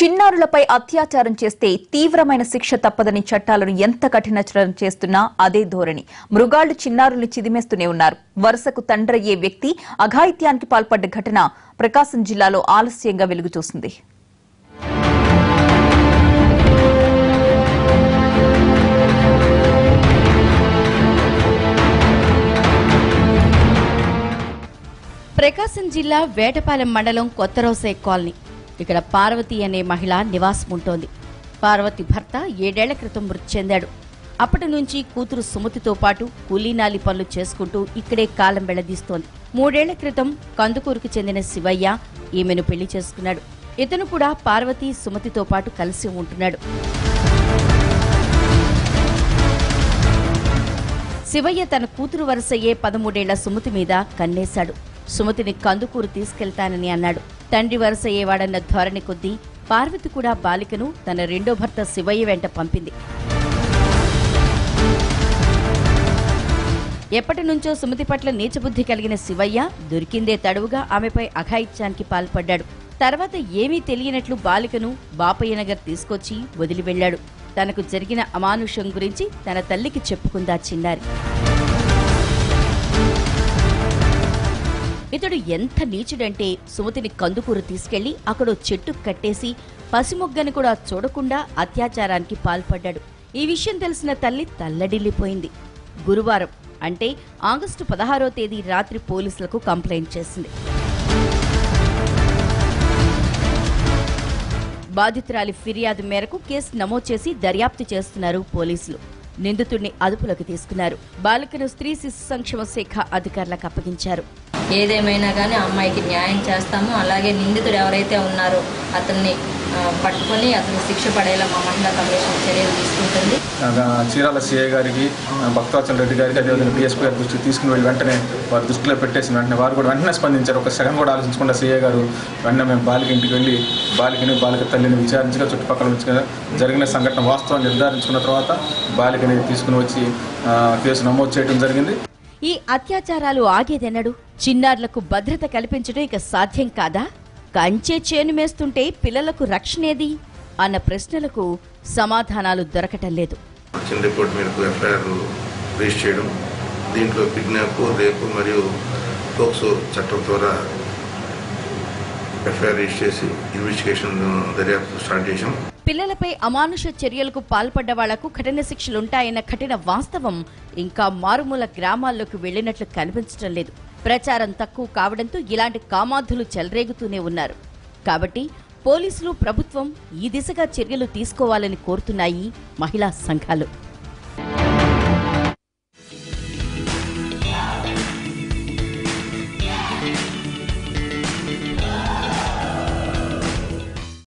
చిన్నారులపై అత్యాచారం చేస్తే తీవ్రమైన శిక్ష తప్పదని చట్టాలను ఎంత కఠినతరం చేస్తున్నా అదే ధోరణి. మృగాళ్ళు చిన్నారుల్ని చిదిమేస్తూనే ఉన్నారు. వరుసకు తండ్రయ్యే వ్యక్తి అఘాయిత్యానికి పాల్పడ్డ ఘటన ప్రకాశం జిల్లాలో ఆలస్యంగా వెలుగు చూసింది ప్రకాశం జిల్లా వేటపాలెం మండలం కొత్తరోసే కాలనీ. ఇక్కడ పార్వతి అనే మహిళ నివాసం ఉంటోంది పార్వతి భర్త ఏడేళ్ళ క్రితం మృతి చెందాడు. అప్పటి నుంచి కూతురు సుమతితో పాటు కూలీనాలి పనులు చేసుకుంటూ ఇక్కడే కాలం వెళ్ళదీస్తోంది. మూడేళ్ళ క్రితం కందుకూరుకు చెందిన శివయ్య ఈమెను పెళ్ళి చేసుకున్నాడు. ఇతను కూడా పార్వతి సుమతితో పాటు కలిసి ఉంటున్నాడు. శివయ్య తన కూతురు వరుసయ్యే పదమూడేళ్ళ సుమతి మీద కన్నేశాడు. సుమతిని కందుకూరు తీసుకెళ్తానని అన్నాడు. తండ్రి వరుసయ్యేవాడన్న ధోరణి కొద్దీ పార్వతి కూడా బాలికను తన రెండో భర్త శివయ్య వెంట పంపింది. ఎప్పటి నుంచో సుమతి పట్ల నీచబుద్ధి కలిగిన శివయ్య దొరికిందే తడువుగా ఆమెపై అఘాయిత్యానికి పాల్పడ్డాడు. తర్వాత ఏమీ తెలియనట్లు బాలికను బాపయ్యనగర్ తీసుకొచ్చి వదిలి వెళ్ళాడు తనకు జరిగిన అమానుషం గురించి తన తల్లికి చెప్పుకుందా చిన్నారి. ఇతడు ఎంత నీచుడంటే సుమతిని కందుకూరు తీసుకెళ్ళి అక్కడో చెట్టు కట్టేసి పసిమొగ్గని కూడా చూడకుండా అత్యాచారానికి పాల్పడ్డాడు. ఈ విషయం తెలిసిన తల్లి తల్లడిల్లిపోయింది. గురువారం అంటే ఆగస్టు పదహారో తేదీ రాత్రి పోలీసులకు కంప్లైంట్ చేసింది. బాధితురాలి ఫిర్యాదు మేరకు కేసు నమోదు చేసి దర్యాప్తు చేస్తున్నారు పోలీసులు. నిందితుడిని అదుపులోకి తీసుకున్నారు. బాలికను స్త్రీ శిశు సంక్షేమ శాఖ అధికారులకు అప్పగించారు. ఏదేమైనా కానీ ఆ అమ్మాయికి న్యాయం చేస్తాము. అలాగే నిందితుడు ఎవరైతే ఉన్నారో అతన్ని పట్టుకొని అతను శిక్ష పడేలా మా మహిళా కమిషన్ చర్యలు తీసుకుంటుంది. చీరాల సిఐ గారికి ఆ, రెడ్డి గారికి అదేవిధంగా డిఎస్పీ గారి దృష్టికి తీసుకుని వెళ్ళి వెంటనే వారి దృష్టిలో పెట్టేసిన వెంటనే వారు కూడా వెంటనే స్పందించారు. ఒక సెకండ్ కూడా ఆలోచించకుండా సిఐ గారు వెంటనే మేము బాలిక ఇంటికి వెళ్ళి బాలికని బాలిక తల్లిని విచారించగా చుట్టుపక్కల ఉంచగా జరిగిన సంఘటన వాస్తవం నిర్ధారించుకున్న తర్వాత బాలికని తీసుకుని వచ్చి కేసు నమోదు చేయడం జరిగింది. ఈ అత్యాచారాలు ఆగేదెన్నడు? చిన్నారులకు భద్రత కల్పించడం ఇక సాధ్యం కాదా? కంచే చేను మేస్తుంటే పిల్లలకు రక్షణేది? అన్న ప్రశ్నలకు సమాధానాలు దొరకటం లేదు. వచ్చిన రిపోర్ట్ మేరకు ఎఫ్ఐఆర్ రిజిస్టర్ చేయడం దీంట్లో కిడ్నాప్ రేపు మరియు పోక్సో చట్టం ద్వారా ఎఫ్ఐఆర్ రిజిస్టర్ చేసి ఇన్వెస్టిగేషన్ దర్యాప్తు స్టార్ట్ చేశాం. పిల్లలపై అమానుష చర్యలకు పాల్పడ్డ వాళ్ళకు కఠిన శిక్షలుంటాయన్న కఠిన వాస్తవం ఇంకా మారుమూల గ్రామాల్లోకి వెళ్ళినట్లు కనిపించడం లేదు. ప్రచారం తక్కువ కావడంతో ఇలాంటి కామాధులు చెలరేగుతూనే ఉన్నారు. కాబట్టి పోలీసులు ప్రభుత్వం ఈ దిశగా చర్యలు తీసుకోవాలని కోరుతున్నాయి మహిళా సంఘాలు.